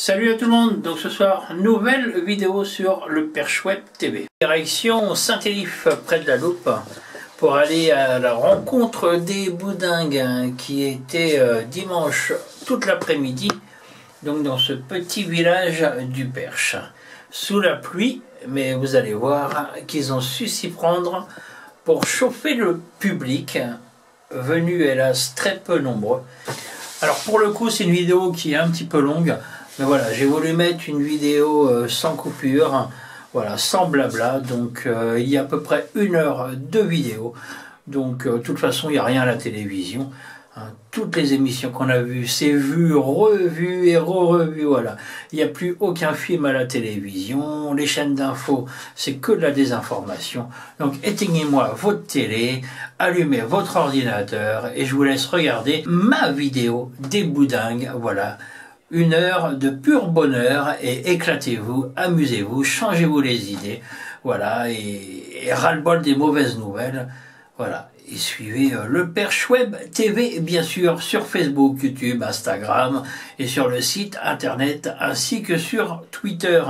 Salut à tout le monde, donc ce soir, nouvelle vidéo sur le Perche Web TV. Direction Saint-Élif, près de la Loupe, pour aller à la rencontre des boudingues qui était euh, dimanche toute l'après-midi, donc dans ce petit village du Perche. Sous la pluie, mais vous allez voir qu'ils ont su s'y prendre pour chauffer le public, venu hélas très peu nombreux. Alors pour le coup, c'est une vidéo qui est un petit peu longue, mais voilà, j'ai voulu mettre une vidéo euh, sans coupure, voilà, sans blabla. Donc euh, il y a à peu près une heure de vidéo. Donc euh, de toute façon, il n'y a rien à la télévision. Hein. toutes les émissions qu'on a vues, c'est vu, revu et re-revu, voilà. Il n'y a plus aucun film à la télévision, les chaînes d'infos, c'est que de la désinformation. Donc éteignez-moi votre télé, allumez votre ordinateur et je vous laisse regarder ma vidéo des boudingues, voilà une heure de pur bonheur et éclatez-vous, amusez-vous, changez-vous les idées, voilà, et, et ras-le-bol des mauvaises nouvelles, voilà. Et suivez euh, le Perche Web TV, bien sûr, sur Facebook, YouTube, Instagram et sur le site internet ainsi que sur Twitter.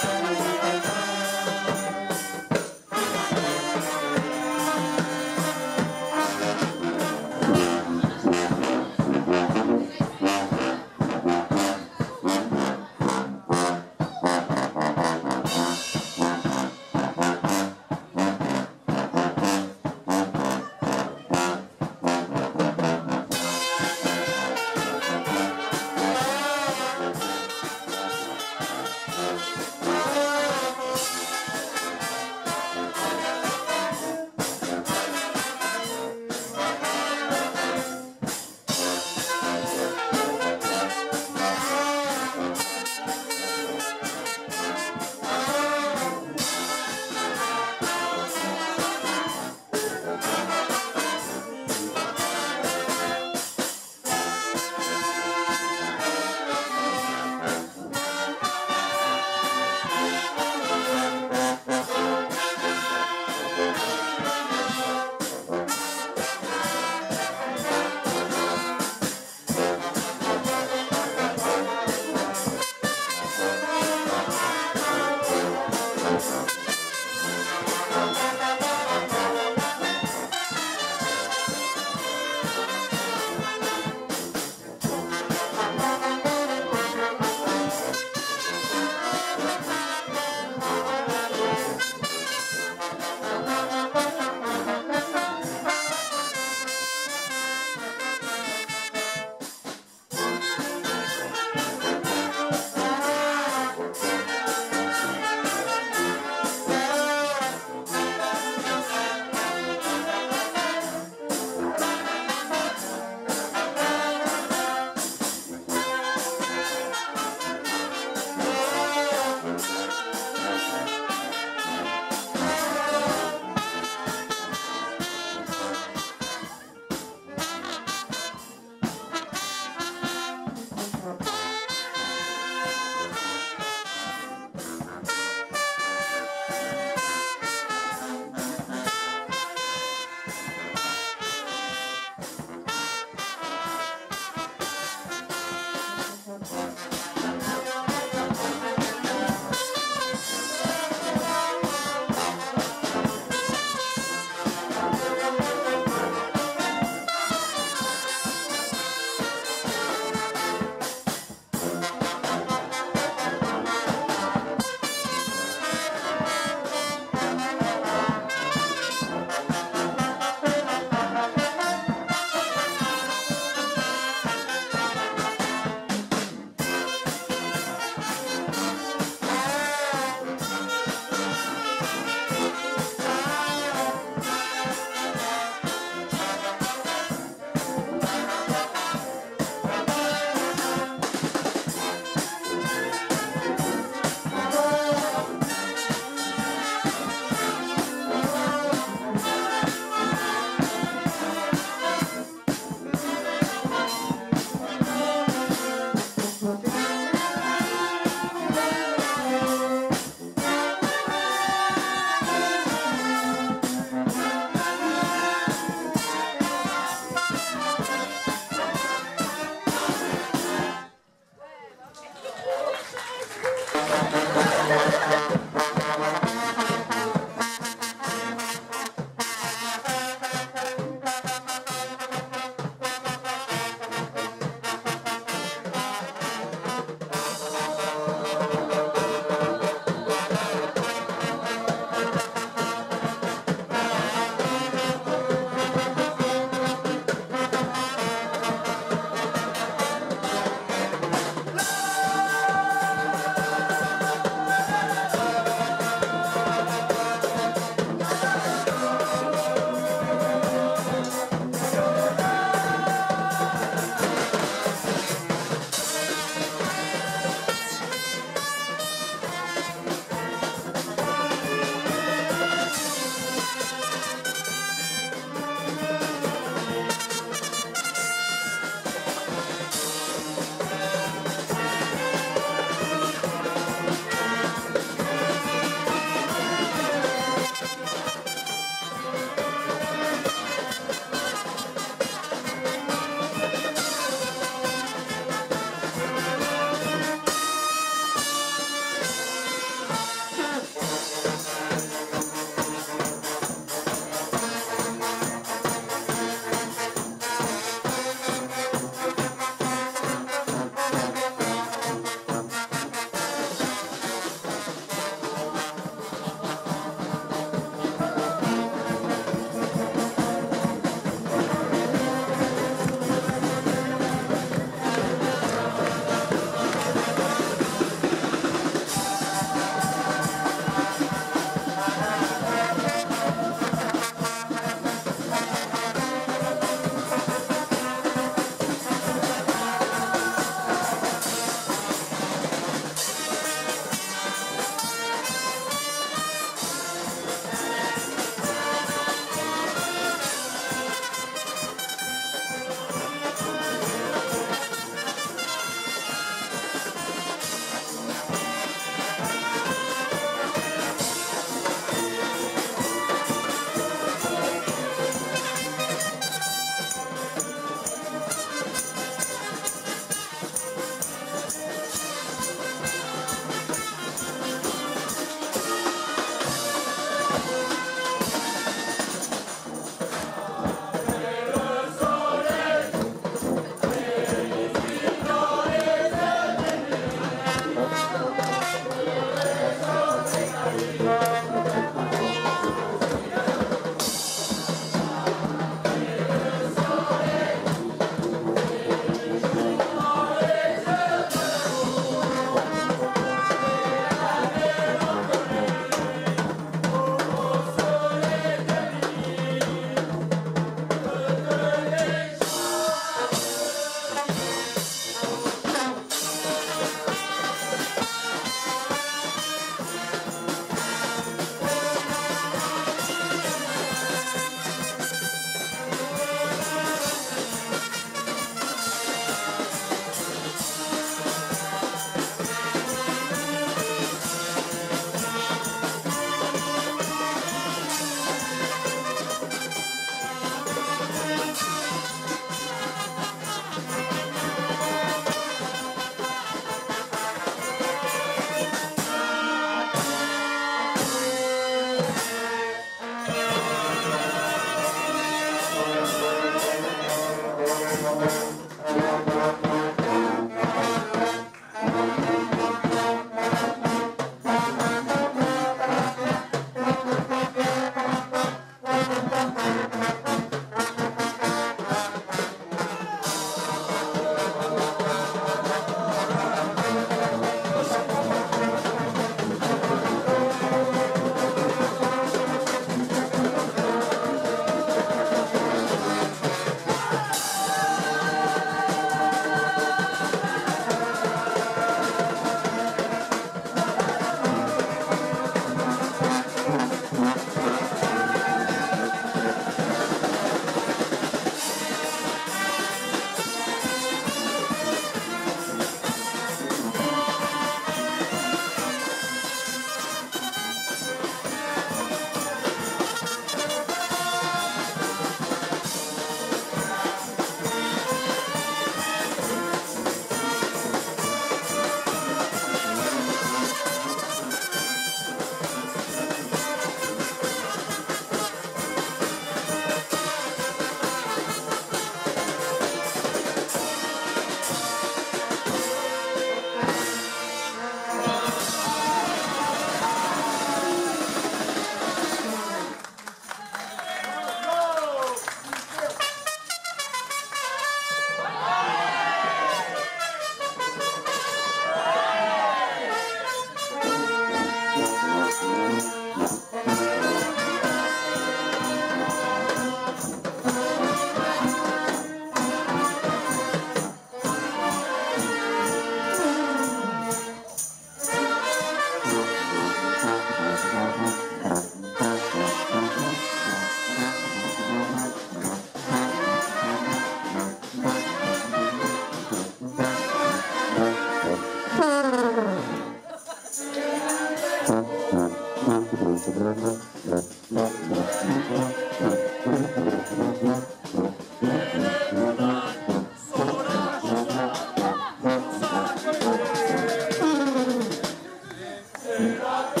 será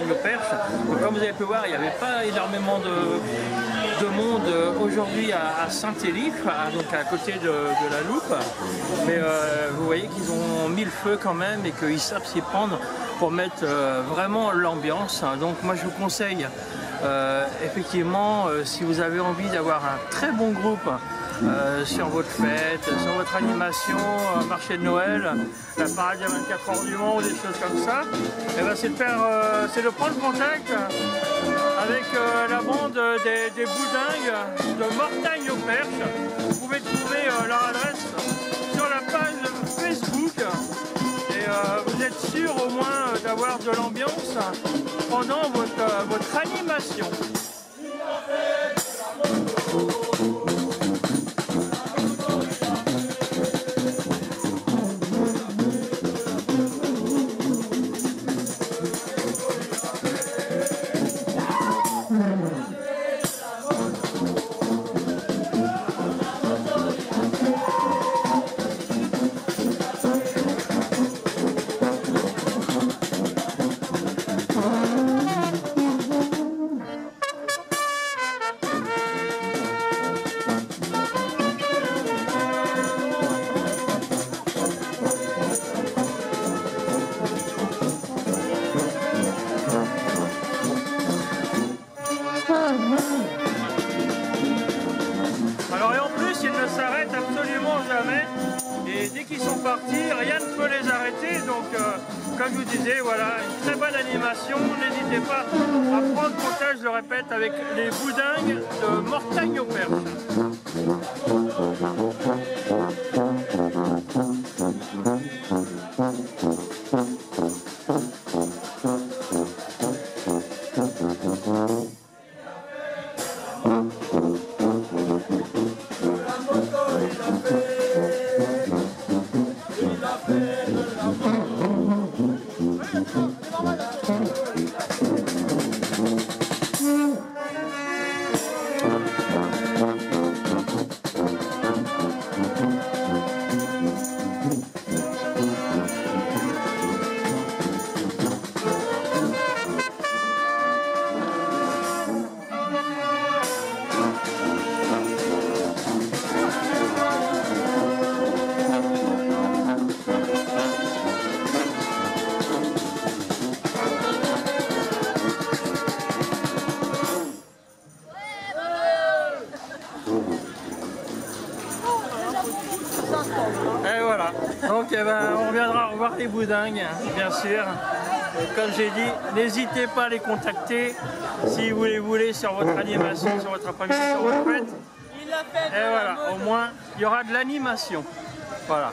de Mortagne-au-Perche. Donc, Comme vous avez pu voir, il n'y avait pas énormément de, de monde euh, aujourd'hui à, Saint-Élif, donc à côté de, la Loupe. Mais euh, vous voyez qu'ils ont mis le feu quand même et qu'ils savent s'y prendre pour mettre euh, vraiment l'ambiance. Donc moi je vous conseille effectivement si vous avez envie d'avoir un très bon groupe euh, sur votre fête, sur votre animation, marché de Noël, la parade à 24 heures du ou des choses comme ça, et ben c'est de faire, euh, c'est de prendre contact avec euh, la bande des, boudingues de Mortagne au Perche. Vous pouvez trouver leur adresse sur la page Facebook et vous êtes sûr au moins d'avoir de l'ambiance pendant votre, votre animation. Boudingues, bien sûr. Comme j'ai dit, n'hésitez pas à les contacter si vous les voulez sur votre animation, sur votre après-midi, sur votre fête. Il l'a fait. Et voilà, au moins, il y aura de l'animation. Voilà.